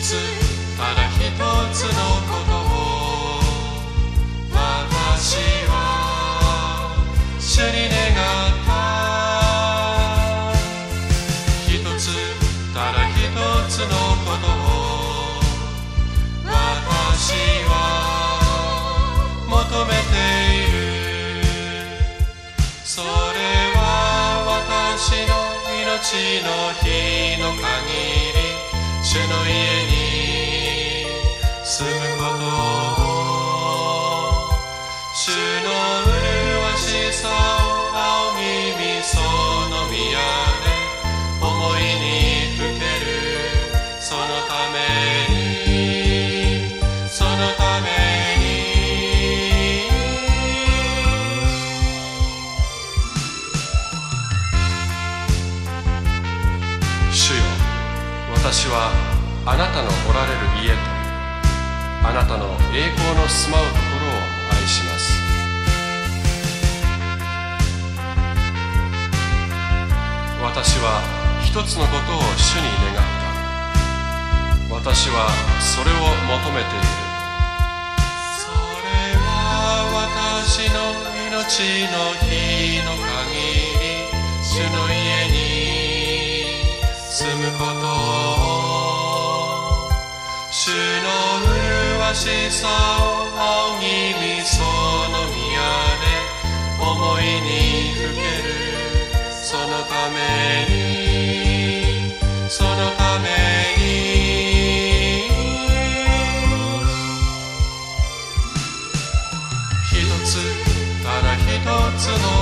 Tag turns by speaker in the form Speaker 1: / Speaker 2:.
Speaker 1: つただ一つのことを私は主に願った一つただ一つのことを私は求めている。それは私の命の日の限り。主の家主の麗しさを仰ぎ見その宮で思いにふけるそのために。そのために。主よ私はあなたのおられる家とあなたの栄光の住まうと一つのことを主に願った。私はそれを求めている。それは私の命の日の限り主の家に住むことを。主の麗しさを仰ぎ見その宮で思いにふける。そのためにひとつただ一つの